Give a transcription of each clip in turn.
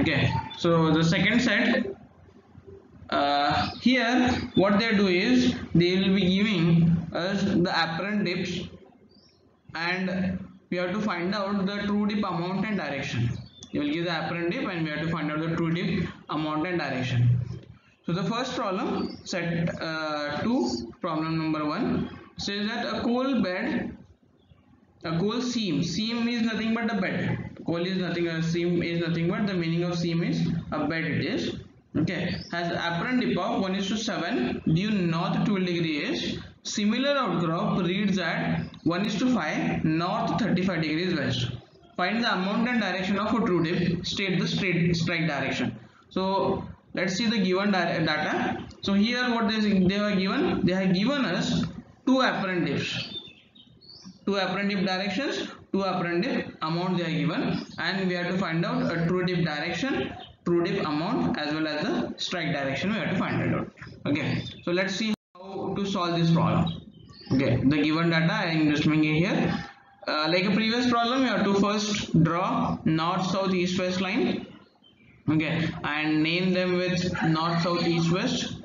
okay so the second set uh, here what they do is they will be giving us the apparent dips and we have to find out the true dip amount and direction. They will give the apparent dip and we have to find out the true dip amount and direction. So the first problem set uh, 2 problem number 1 says that a coal bed a coal seam seam is nothing but a bed coal is nothing a seam is nothing but the meaning of seam is a bed it is okay. Has apparent dip of 1 is to 7 due north 12 degree is. Similar outcrop reads at 1 is to 5 north 35 degrees west. Find the amount and direction of a true dip. State the straight strike direction. So let's see the given uh, data. So here what they, they have given? They have given us two apparent dips. Two apparent dip directions two apparent amount they are given and we have to find out a true dip direction true dip amount as well as the strike direction we have to find it out. Okay so let's see how to solve this problem. Okay the given data i am just making here. Uh, like a previous problem you have to first draw north south east west line. Okay and name them with north south east west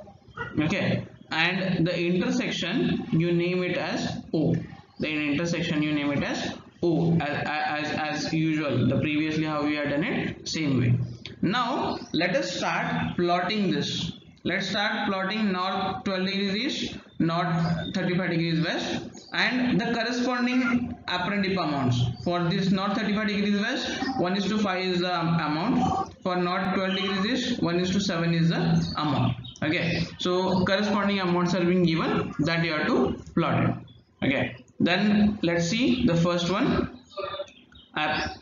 okay and the intersection you name it as o. The intersection you name it as o as, as, as usual the previously how we had done it same way. Now let us start plotting this. Let's start plotting north 12 degrees east north 35 degrees west and the corresponding apparent dip amounts. For this north 35 degrees west 1 is to 5 is the amount. For north 12 degrees east 1 is to 7 is the amount. Okay. So corresponding amounts are being given that you have to plot it. Okay then let's see the first one. App.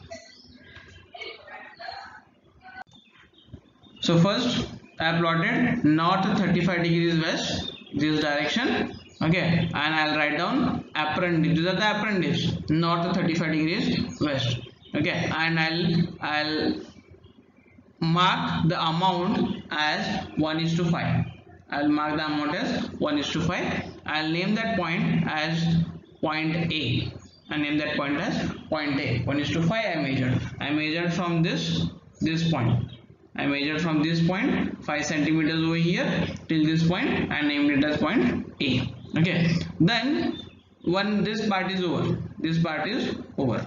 So first I plotted north 35 degrees west this direction okay and I'll write down apparent these are the apparent dips north 35 degrees west okay and I'll I'll mark the amount as 1 is to 5 I'll mark the amount as 1 is to 5 I'll name that point as point A. I name that point as point A. 1 is to 5 I measured. I measured from this this point. I measured from this point 5 centimeters over here till this point. And named it as point A. Okay. Then when this part is over this part is over.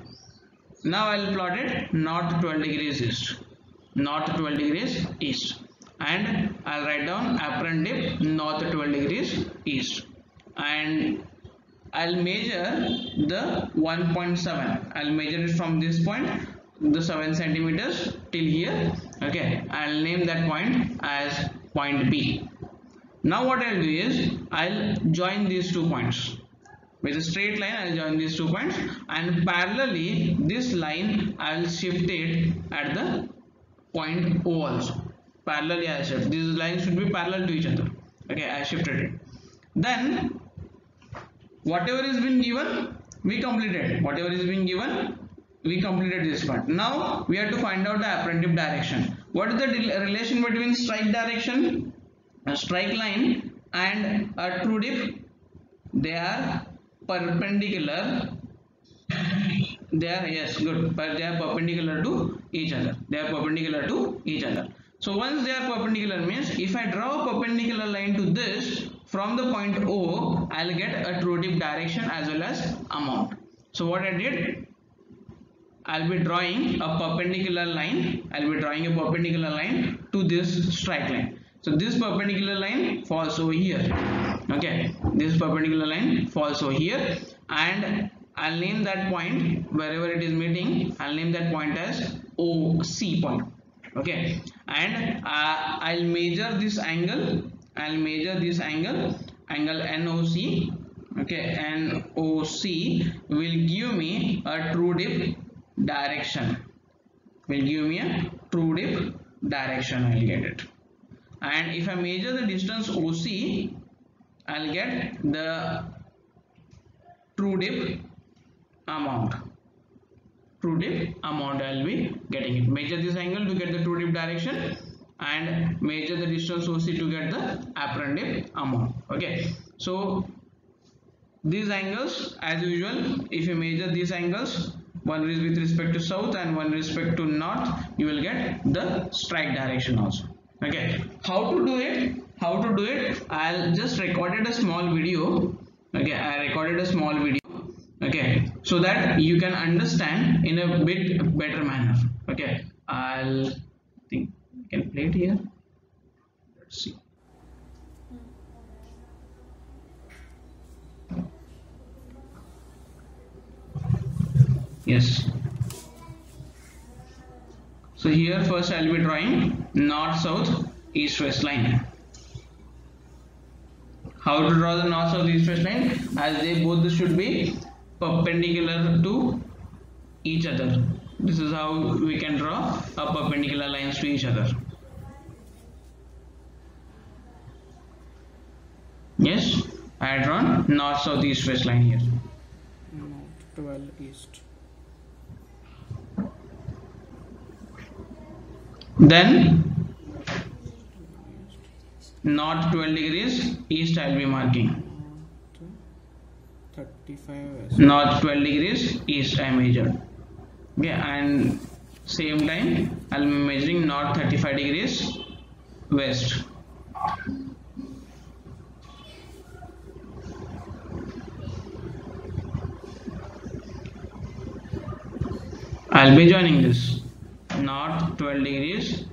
Now I'll plot it north 12 degrees east. North 12 degrees east. And I'll write down apparent dip north 12 degrees east. And I'll measure the 1.7 I'll measure it from this point the 7 centimeters till here okay? I'll name that point as point B. Now what I'll do is I'll join these two points. With a straight line I'll join these two points and parallelly this line I'll shift it at the point O also. Parallelly I shift. These lines should be parallel to each other okay? I shifted it. Then whatever is been given we completed. Whatever is being given we completed this part. Now we have to find out the apparent dip direction. What is the relation between strike direction a strike line and a true dip they are perpendicular. They are yes good. But they are perpendicular to each other. They are perpendicular to each other. So once they are perpendicular means if i draw a perpendicular line to this from the point o i'll get a true dip direction as well as amount. So what i did I'll be drawing a perpendicular line. I'll be drawing a perpendicular line to this strike line. So this perpendicular line falls over here. Okay. This perpendicular line falls over here. And I'll name that point wherever it is meeting. I'll name that point as OC point. Okay. And uh, I'll measure this angle I'll measure this angle angle NOC okay NOC will give me a true dip direction. Will give me a true dip direction I'll get it. And if I measure the distance OC I'll get the true dip amount. True dip amount I'll be getting it. Measure this angle to get the true dip direction and measure the distance OC to get the apparent amount. Okay. So these angles as usual if you measure these angles one is with respect to south and one respect to north you will get the strike direction also. Okay. How to do it? How to do it? I'll just recorded a small video. Okay. I recorded a small video. Okay. So that you can understand in a bit better manner. Okay. I'll think can play it here. Let's see. Yes. So here first I'll be drawing north south east west line. How to draw the north south east west line? As they both should be perpendicular to each other this is how we can draw a perpendicular lines to each other. Yes? I had drawn north south east west line here. North 12 east. then north 12 degrees east I'll be marking. North 35 west. north 12 degrees east I measured okay and same time I'll be measuring north 35 degrees west. I'll be joining this north 12 degrees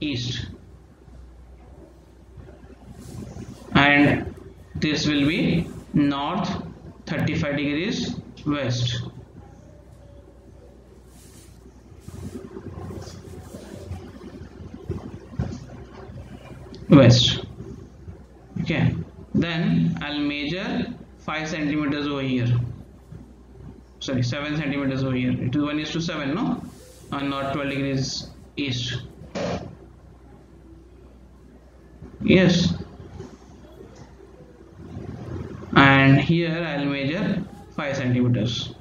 east. And this will be north 35 degrees west west. Okay. Then I'll measure 5 centimeters over here. Sorry 7 centimeters over here. It is 1 is to 7 no? And not 12 degrees east. Yes. And here I'll measure 5 centimeters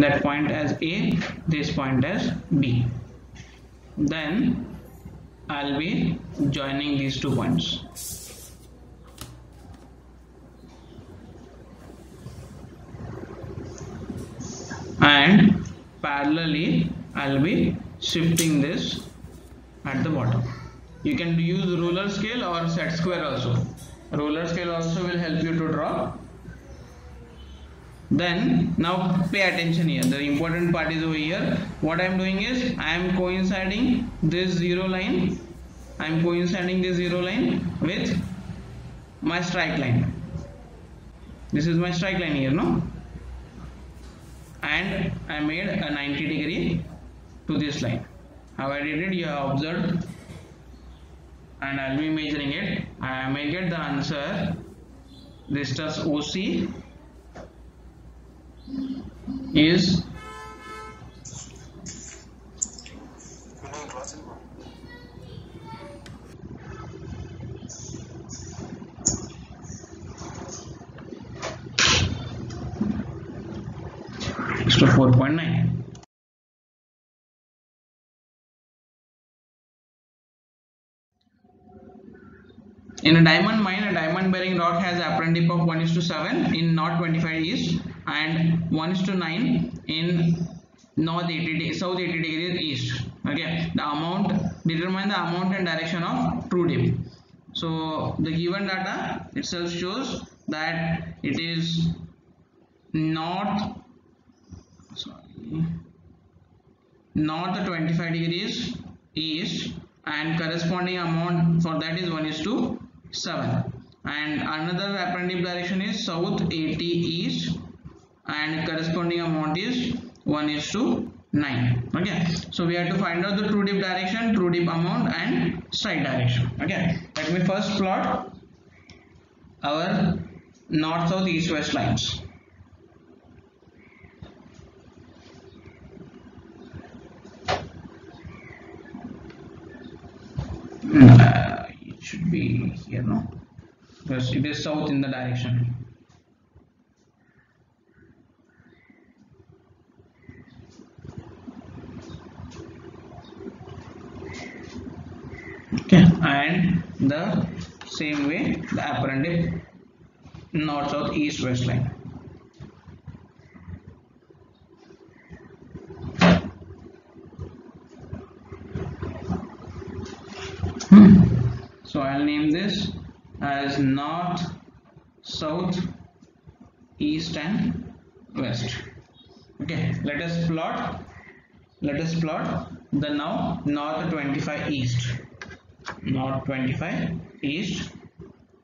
that point as A this point as B. Then I'll be joining these two points. And parallelly I'll be shifting this at the bottom. You can use ruler scale or set square also. Ruler scale also will help you to draw then now pay attention here. The important part is over here. What I am doing is I am coinciding this zero line. I am coinciding this zero line with my strike line. This is my strike line here no? And I made a 90 degree to this line. How I did it you have observed. And I'll be measuring it. I may get the answer distance OC is? Is to 4.9 In a diamond mine, a diamond bearing rock has apparent dip of 1 is to 7 in not 25 east and 1 is to 9 in north 80 de- south 80 degrees east. Okay, the amount determine the amount and direction of true dip. So the given data itself shows that it is north sorry north 25 degrees east and corresponding amount for that is 1 is to 7 and another apparent direction is south 80 east and corresponding amount is 1 is to 9 okay. So we have to find out the true dip direction true dip amount and side direction. Okay. Let me first plot our north south east west lines. Uh, it should be here no? Because it is south in the direction and the same way the apparent dip north south east west line. Hmm. So I'll name this as north south east and west. Okay let us plot let us plot the now north 25 east north 25 east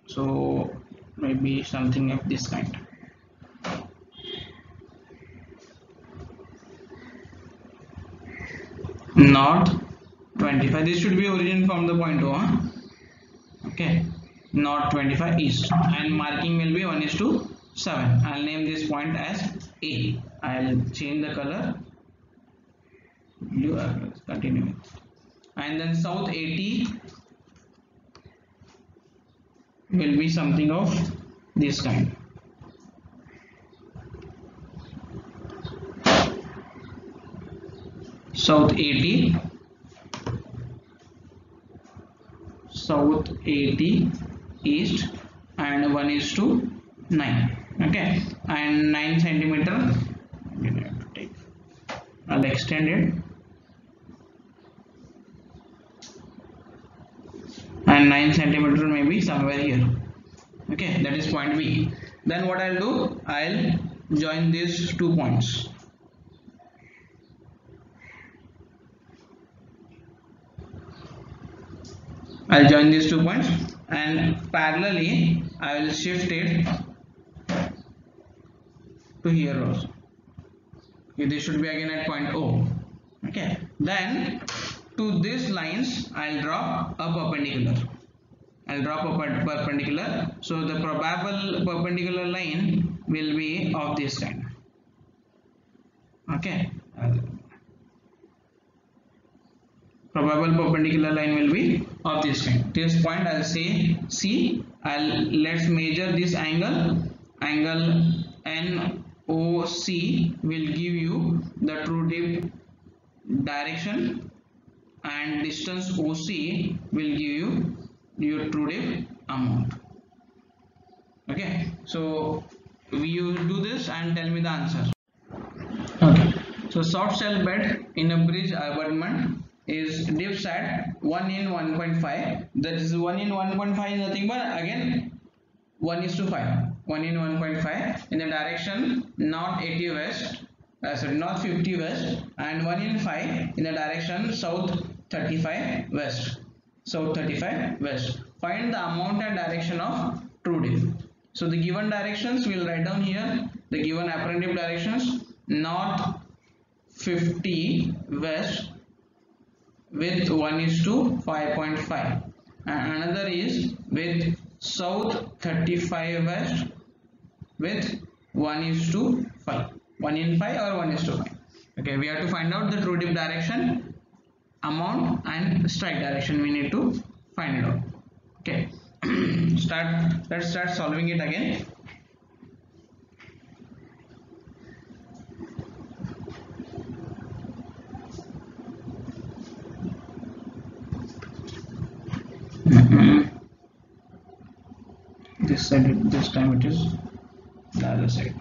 so maybe something of this kind. North 25 this should be origin from the point O okay. North 25 east and marking will be 1 is to 7 I'll name this point as A. I'll change the color. Blue uh, continue. And then south 80 will be something of this kind. South 80 south 80 east and 1 is to 9 okay. And 9 centimeter. I'll extend it and 9 centimeter may be somewhere here. Okay that is point B. Then what I'll do? I'll join these two points. I'll join these two points and parallelly I will shift it to here also. Okay, this should be again at point O. Okay then to these lines I'll draw a perpendicular. I'll drop a per perpendicular. So the probable perpendicular line will be of this kind okay? Probable perpendicular line will be of this kind this point i'll say c i'll let's measure this angle. Angle noc will give you the true dip direction and distance oc will give you your true dip amount. Okay so you do this and tell me the answer. Okay so soft shale bed in a bridge abutment is dips at 1 in 1.5 that is 1 in 1.5 is nothing but again 1 is to 5 1 in 1.5 in the direction north 80 west uh, sorry north 50 west and 1 in 5 in the direction south 35 west. South 35 west. Find the amount and direction of true dip so the given directions we'll write down here. The given apparent dip directions north 50 west with 1 is to 5.5 and another is with south 35 west with 1 is to 5 1 in 5 or 1 is to 5 okay we have to find out the true dip direction amount and strike direction we need to find out. Okay. Start let's start solving it again. Mm-hmm. This side this time it is the other side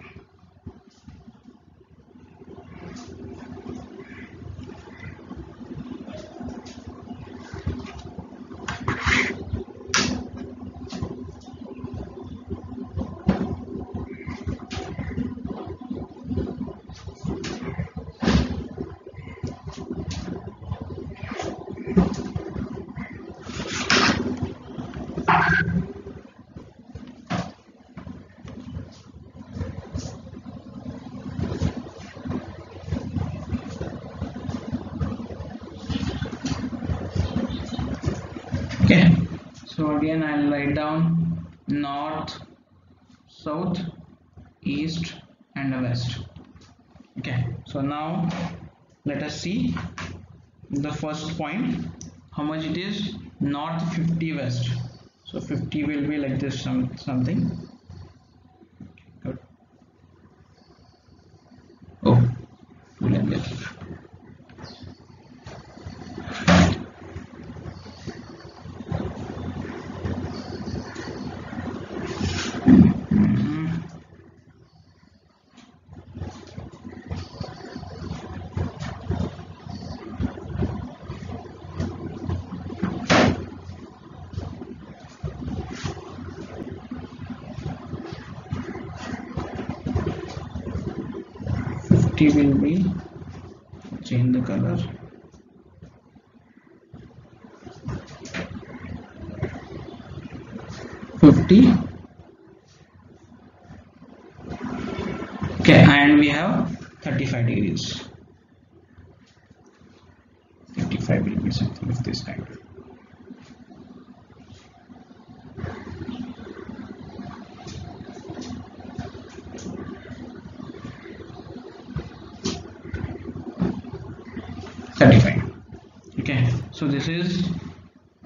okay so again i'll write down north south east and west. Okay so now let us see the first point. How much it is? North 50 west. So 50 will be like this some something good oh two like this 50 will be change the color Fifty. Okay, and we have thirty-five degrees. Fifty-five will be something of this kind. Thirty-five. Okay, so this is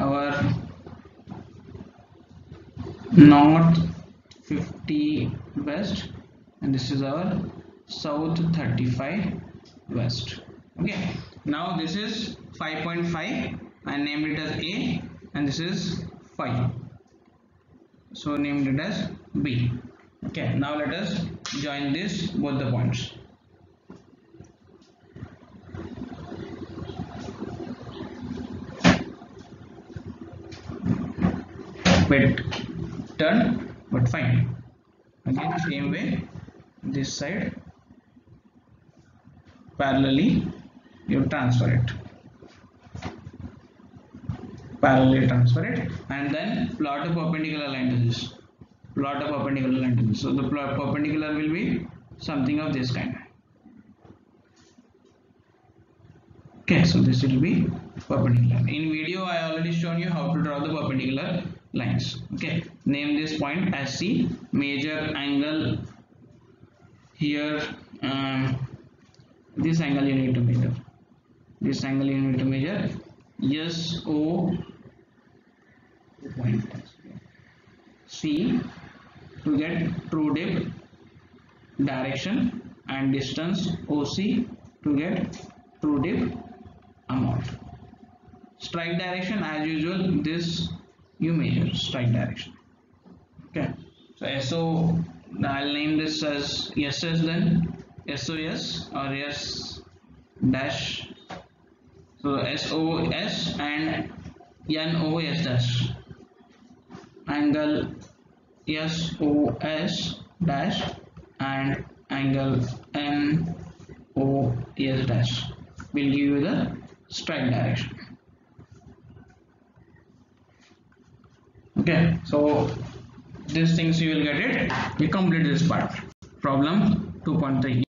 our north 50 west and this is our south 35 west. Okay. Now this is 5.5 I named it as A and this is 5 so named it as B. Okay. Now let us join this both the points bit turn but fine. Again same way this side parallelly you transfer it. Parallelly transfer it and then plot a perpendicular line to this. Plot a perpendicular line to this. So the plot perpendicular will be something of this kind. Okay so this will be perpendicular. In video i already shown you how to draw the perpendicular lines. Okay. Name this point as c. Major angle here um, this angle you need to measure. This angle you need to measure. Yes o. Point. C. To get true dip direction and distance oc to get true dip amount. Strike direction as usual this you measure strike direction. Okay. So so i'll name this as ss then? Sos or s dash? So sos and nos dash. Angle sos dash and angle nos dash will give you the strike direction okay so these things you will get it. You complete this part. Problem 2.3